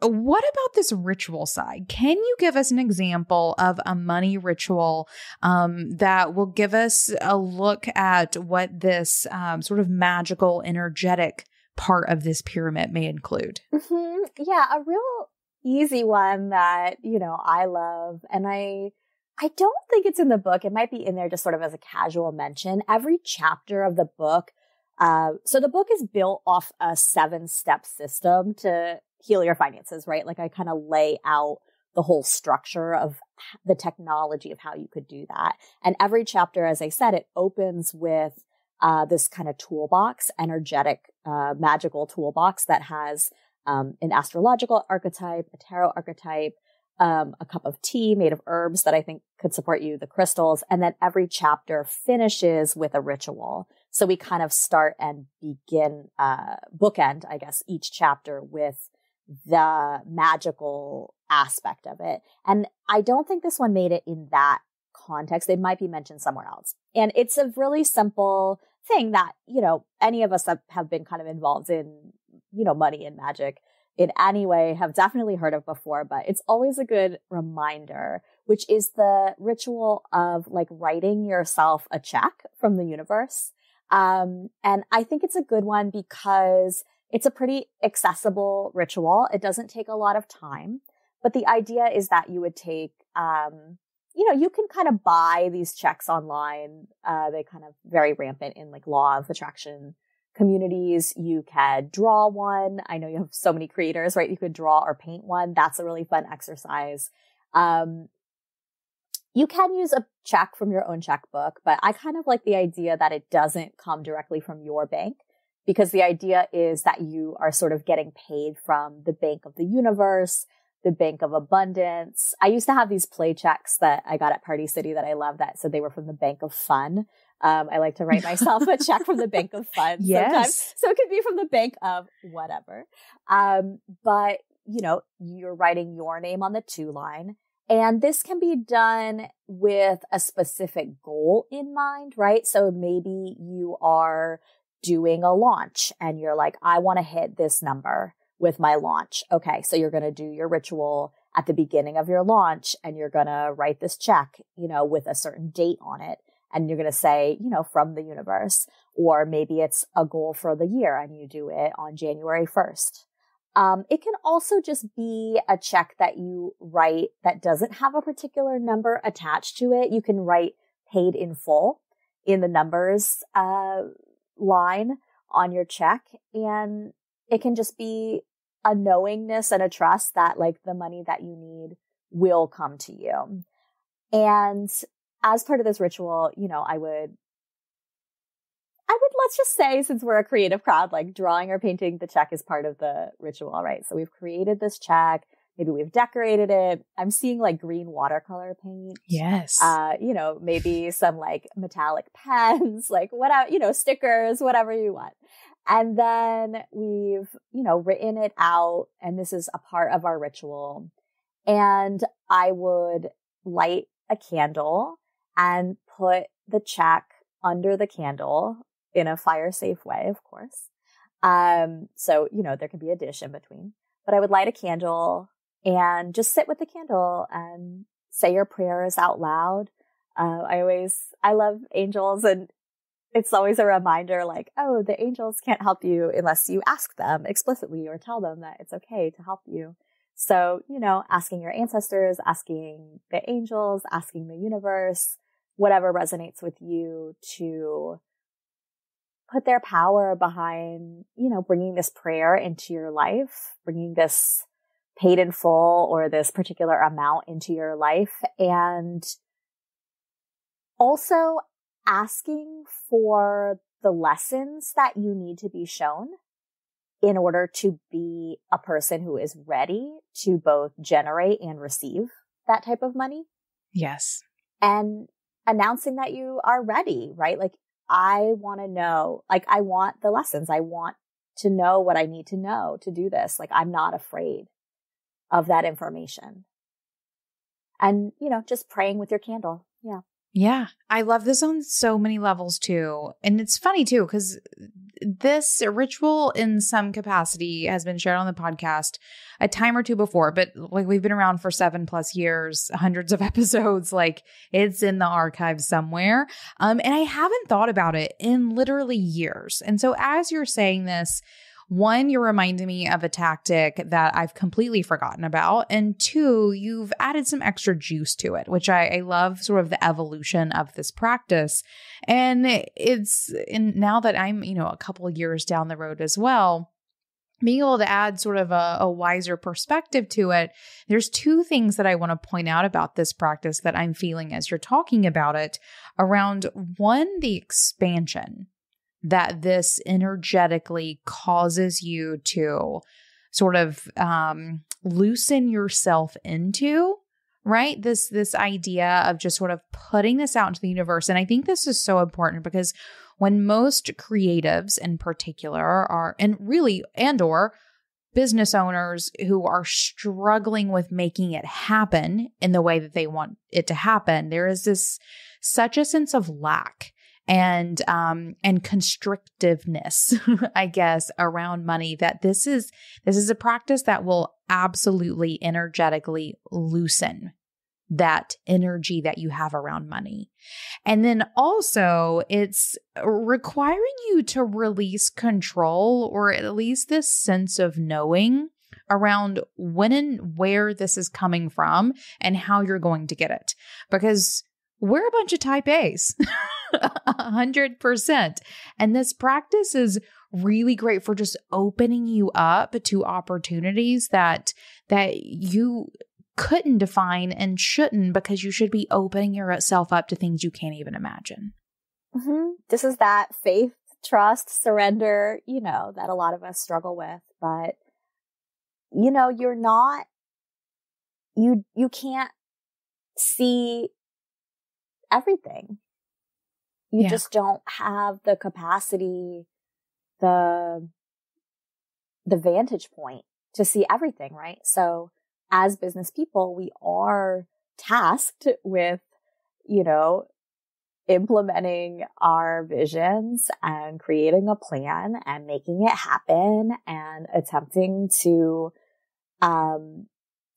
what about this ritual side? Can you give us an example of a money ritual um, that will give us a look at what this um, sort of magical, energetic part of this pyramid may include? Mm-hmm. Yeah, a real easy one that, you know, I love. And I, I don't think it's in the book. It might be in there just sort of as a casual mention. Every chapter of the book, uh, so the book is built off a seven step system to heal your finances, right? Like I kind of lay out the whole structure of the technology of how you could do that. And every chapter, as I said, it opens with uh, this kind of toolbox, energetic, uh, magical toolbox that has um, an astrological archetype, a tarot archetype, um, a cup of tea made of herbs that I think could support you, the crystals, and then every chapter finishes with a ritual. So we kind of start and begin, uh, bookend, I guess, each chapter with the magical aspect of it. And I don't think this one made it in that context. It might be mentioned somewhere else. And it's a really simple thing that, you know, any of us that have been kind of involved in, you know, money and magic in any way have definitely heard of before, but it's always a good reminder, which is the ritual of like writing yourself a check from the universe. Um, and I think it's a good one because it's a pretty accessible ritual. It doesn't take a lot of time, but the idea is that you would take, um, you know, you can kind of buy these checks online. Uh, they kind of very rampant in like law of attraction communities. You can draw one. I know you have so many creators, right? You could draw or paint one. That's a really fun exercise. Um, you can use a check from your own checkbook, but I kind of like the idea that it doesn't come directly from your bank because the idea is that you are sort of getting paid from the bank of the universe, the bank of abundance. I used to have these play checks that I got at Party City that I love that said they were from the bank of fun. Um, I like to write myself a check from the bank of [LAUGHS] fun yes. sometimes. So it could be from the bank of whatever. Um, but you know, you're writing your name on the two line. And this can be done with a specific goal in mind, right? So maybe you are doing a launch and you're like, I want to hit this number with my launch. Okay. So you're going to do your ritual at the beginning of your launch and you're going to write this check, you know, with a certain date on it. And you're going to say, you know, from the universe, or maybe it's a goal for the year and you do it on January 1st. Um, it can also just be a check that you write that doesn't have a particular number attached to it. You can write paid in full in the numbers, uh, line on your check. And it can just be a knowingness and a trust that like the money that you need will come to you. And as part of this ritual, you know, I would, I would, let's just say, since we're a creative crowd, like drawing or painting the check is part of the ritual, right? So we've created this check. Maybe we've decorated it. I'm seeing like green watercolor paint. Yes. Uh, you know, maybe some like metallic [LAUGHS] pens, like whatever, you know, stickers, whatever you want. And then we've, you know, written it out and this is a part of our ritual. And I would light a candle and put the check under the candle in a fire safe way, of course. Um, so, you know, there could be a dish in between, but I would light a candle and just sit with the candle and say your prayers out loud. Uh, I always, I love angels and it's always a reminder like, oh, the angels can't help you unless you ask them explicitly or tell them that it's okay to help you. So, you know, asking your ancestors, asking the angels, asking the universe, whatever resonates with you to put their power behind, you know, bringing this prayer into your life, bringing this paid in full or this particular amount into your life and also asking for the lessons that you need to be shown in order to be a person who is ready to both generate and receive that type of money. Yes. And announcing that you are ready, right? Like, I want to know, like, I want the lessons. I want to know what I need to know to do this. Like, I'm not afraid of that information. And, you know, just praying with your candle. Yeah. Yeah, I love this on so many levels too. And it's funny too, because this ritual in some capacity has been shared on the podcast a time or two before, but like we've been around for seven plus years, [LAUGHS] hundreds of episodes, like it's in the archive somewhere. Um, and I haven't thought about it in literally years. And so as you're saying this, one, you're reminding me of a tactic that I've completely forgotten about. And two, you've added some extra juice to it, which I, I love sort of the evolution of this practice. And it's, and now that I'm, you know, a couple years down the road as well, being able to add sort of a, a, wiser perspective to it, there's two things that I want to point out about this practice that I'm feeling as you're talking about it around one, the expansion that this energetically causes you to sort of um, loosen yourself into right? This this idea of just sort of putting this out into the universe. And i think this is so important because when most creatives in particular are, and really, and or business owners who are struggling with making it happen in the way that they want it to happen, there is this such a sense of lack and um and constrictiveness [LAUGHS] i guess around money that this is this is a practice that will absolutely energetically loosen that energy that you have around money. And then also, it's requiring you to release control or at least this sense of knowing around when and where this is coming from and how you're going to get it. Because we're a bunch of type A's, [LAUGHS] a hundred percent. And this practice is really great for just opening you up to opportunities that that you couldn't define and shouldn't because you should be opening yourself up to things you can't even imagine. Mm-hmm. This is that faith, trust, surrender, you know, that a lot of us struggle with. But, you know, you're not, you, you can't see everything. You yeah. just don't have the capacity, the, the vantage point to see everything, right? So as business people, we are tasked with, you know, implementing our visions and creating a plan and making it happen and attempting to, um,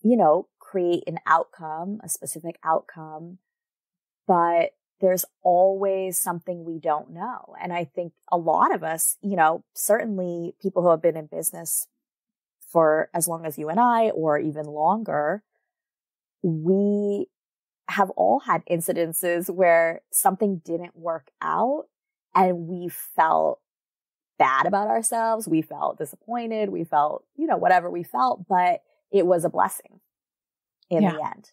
you know, create an outcome, a specific outcome. But there's always something we don't know. And I think a lot of us, you know, certainly people who have been in business for as long as you and I, or even longer, we have all had incidences where something didn't work out and we felt bad about ourselves. We felt disappointed. We felt, you know, whatever we felt, but it was a blessing in yeah. the end.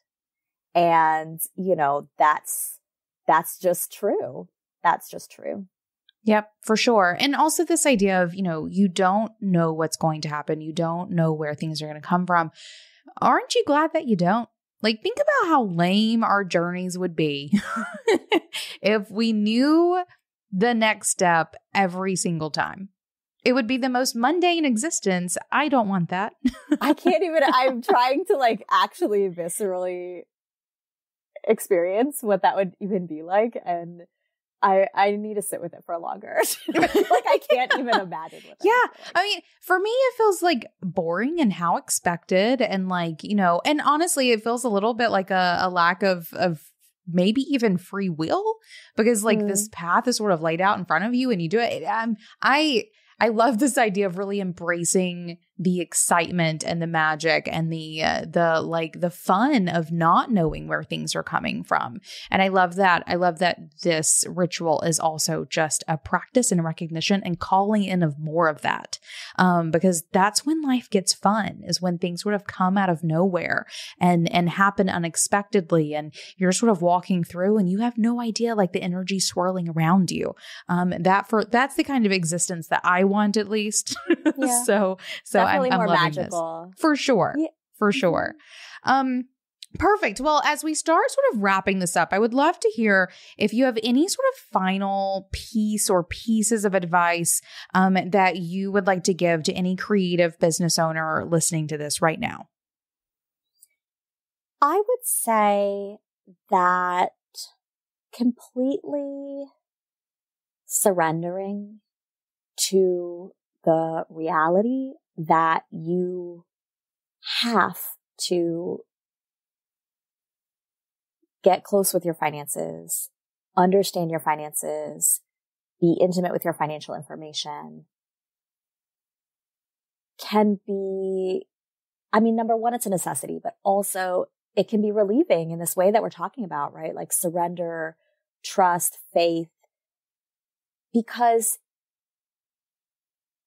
And, you know, that's, that's just true. That's just true. Yep, for sure. And also this idea of, you know, you don't know what's going to happen. You don't know where things are going to come from. Aren't you glad that you don't? Like, think about how lame our journeys would be [LAUGHS] if we knew the next step every single time. It would be the most mundane existence. I don't want that. I can't even, I'm [LAUGHS] trying to like actually viscerally experience what that would even be like. And I I need to sit with it for longer. [LAUGHS] like I can't even [LAUGHS] imagine what. yeah, like. I mean, for me, it feels like boring and how expected, and like you know, and honestly, it feels a little bit like a, a lack of of maybe even free will because like mm. this path is sort of laid out in front of you and you do it. Um, I I love this idea of really embracing the excitement and the magic and the uh, the like the fun of not knowing where things are coming from. And I love that. I love that this ritual is also just a practice and recognition and calling in of more of that. Um, because that's when life gets fun is when things sort of come out of nowhere and and happen unexpectedly and you're sort of walking through and you have no idea like the energy swirling around you. Um, that for that's the kind of existence that I want at least. [LAUGHS] Yeah. so so definitely I'm, I'm more magical. This. For sure. Yeah. For mm-hmm. sure. Um, Perfect. Well, as we start sort of wrapping this up, I would love to hear if you have any sort of final piece or pieces of advice um, that you would like to give to any creative business owner listening to this right now. I would say that completely surrendering to the reality that you have to get close with your finances, understand your finances, be intimate with your financial information can be, I mean, number one, it's a necessity, but also it can be relieving in this way that we're talking about, right? Like surrender, trust, faith, because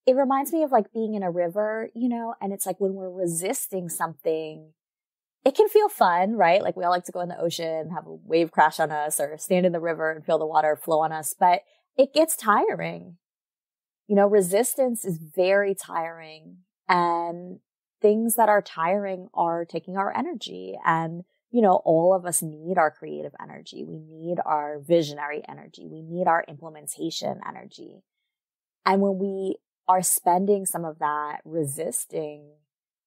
it reminds me of like being in a river, you know, and it's like when we're resisting something, it can feel fun, right? Like we all like to go in the ocean, have a wave crash on us or stand in the river and feel the water flow on us, but it gets tiring. You know, resistance is very tiring and things that are tiring are taking our energy and you know, all of us need our creative energy. We need our visionary energy. We need our implementation energy. And when we are spending some of that resisting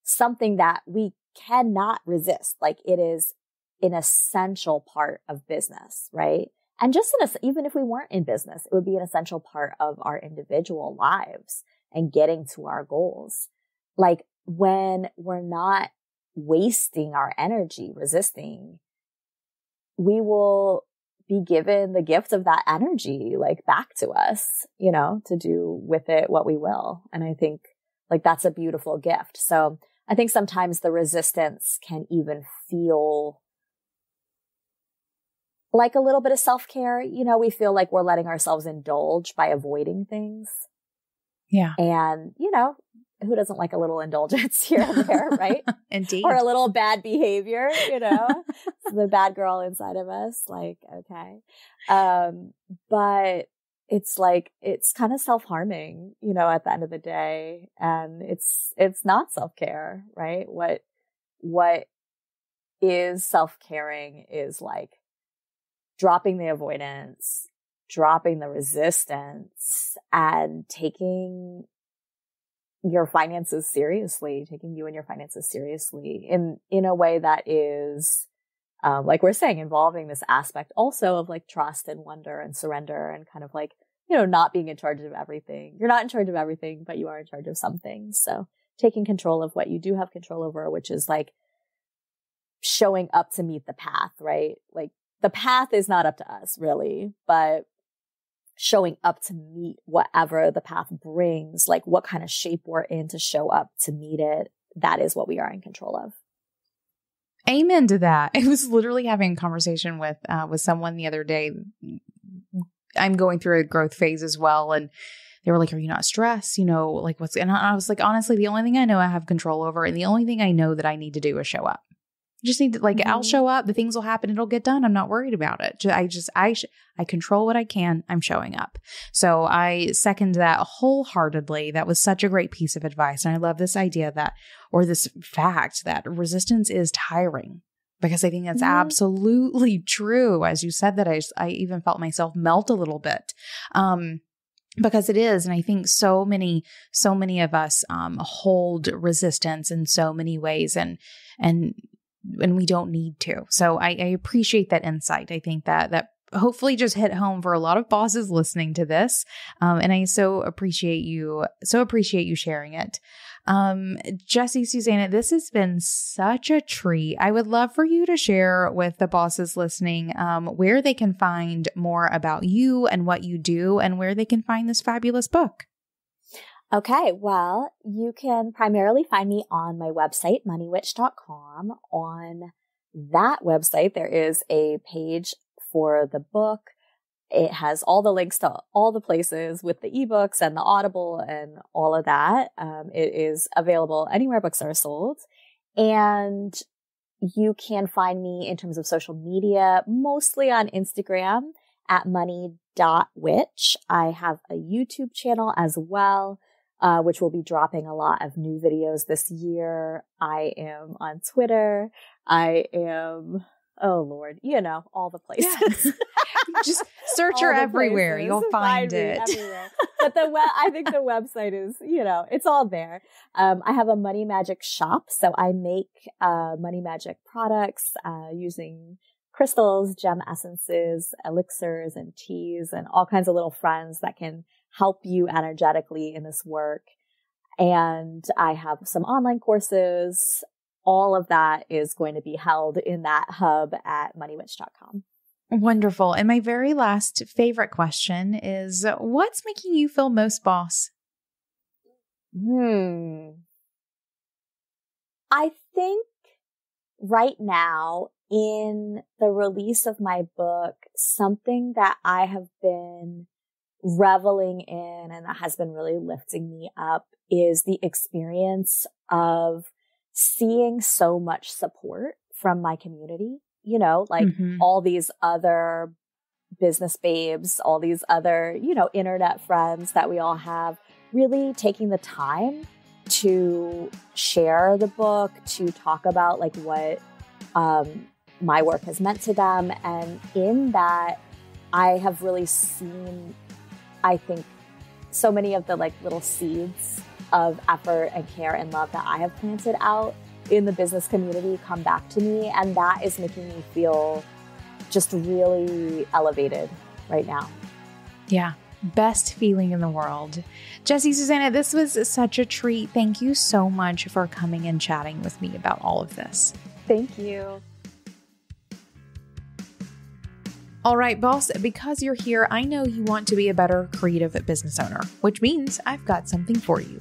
something that we cannot resist, like it is an essential part of business, right? And just in a, even if we weren't in business, it would be an essential part of our individual lives and getting to our goals. Like when we're not wasting our energy resisting, we will be given the gift of that energy like back to us, you know, to do with it what we will. And I think like that's a beautiful gift. So I think sometimes the resistance can even feel like a little bit of self care. You know, we feel like we're letting ourselves indulge by avoiding things. Yeah. And, you know, who doesn't like a little indulgence [LAUGHS] here and there, right? [LAUGHS] Indeed. Or a little bad behavior, you know, the bad girl inside of us, like, okay. Um, but it's like, it's kind of self harming, you know, at the end of the day. And it's, it's not self care, right? What, what is self caring is like dropping the avoidance, dropping the resistance and taking your finances seriously, taking you and your finances seriously in, in a way that is, um, like we're saying, involving this aspect also of like trust and wonder and surrender and kind of like, you know, not being in charge of everything. You're not in charge of everything, but you are in charge of some things. So taking control of what you do have control over, which is like showing up to meet the path, right? Like the path is not up to us really, but showing up to meet whatever the path brings, like what kind of shape we're in to show up to meet it, that is what we are in control of. Amen to that. [LAUGHS] I was literally having a conversation with uh, with someone the other day. I'm going through a growth phase as well, and they were like, "Are you not stressed? You know, like what's?" And I was like, honestly, the only thing I know I have control over, and the only thing I know that I need to do is show up just need to like mm-hmm. I'll show up, the things will happen, it'll get done. I'm not worried about it. I just I sh- I control what I can. I'm showing up. So I second that wholeheartedly. That was such a great piece of advice and I love this idea that or this fact that resistance is tiring because I think that's mm-hmm. absolutely [LAUGHS] true. As you said that I I even felt myself melt a little bit. Um because it is and i think so many so many of us um, hold resistance in so many ways and and and we don't need to. So I, I appreciate that insight. I think that that hopefully just hit home for a lot of bosses listening to this. Um, and I so appreciate you, so appreciate you sharing it. Um, Jessie, Susannah, this has been such a treat. I would love for you to share with the bosses listening um, where they can find more about you and what you do and where they can find this fabulous book. Okay, well, you can primarily find me on my website, moneywitch.com. On that website, there is a page for the book. It has all the links to all the places with the ebooks and the Audible and all of that. Um, it is available anywhere books are sold. And you can find me in terms of social media, mostly on Instagram at money.witch. I have a YouTube channel as well uh, which will be dropping a lot of new videos this year. I am on Twitter. I am, oh Lord, you know, all the places. Yes. [LAUGHS] [LAUGHS] Just search her everywhere. Places. You'll find, find it. But the web, I think the website is, you know, it's all there. Um, I have a money magic shop. So I make, uh, money magic products, uh, using crystals, gem essences, elixirs and teas and all kinds of little friends that can help you energetically in this work. And I have some online courses. All of that is going to be held in that hub at moneywitch.com. Wonderful. And my very last favorite question is what's making you feel most boss? Hmm. I think right now in the release of my book, something that I have been reveling in and that has been really lifting me up is the experience of seeing so much support from my community. You know, like mm-hmm. all these other business babes, all these other, you know, internet friends that we all have really taking the time to share the book, to talk about like what, um, my work has meant to them. And in that, I have really seen, I think, so many of the like little seeds of effort and care and love that I have planted out in the business community come back to me. And that is making me feel just really elevated right now. Yeah. Best feeling in the world. Jessie, Susannah, this was such a treat. Thank you so much for coming and chatting with me about all of this. Thank you. All right, boss, because you're here, I know you want to be a better creative business owner, which means I've got something for you.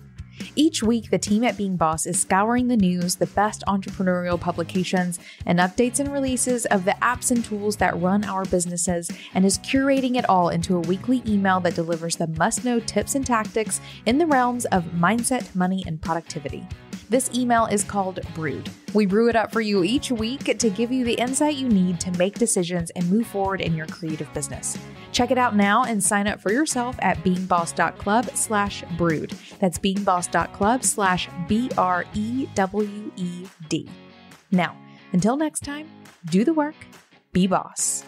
Each week, the team at Being Boss is scouring the news, the best entrepreneurial publications, and updates and releases of the apps and tools that run our businesses, and is curating it all into a weekly email that delivers the must know tips and tactics in the realms of mindset, money, and productivity. This email is called Brewed. We brew it up for you each week to give you the insight you need to make decisions and move forward in your creative business. Check it out now and sign up for yourself at beingboss.club slash brewed. That's beingboss.club slash B R E W E D. Now, until next time, do the work, be boss.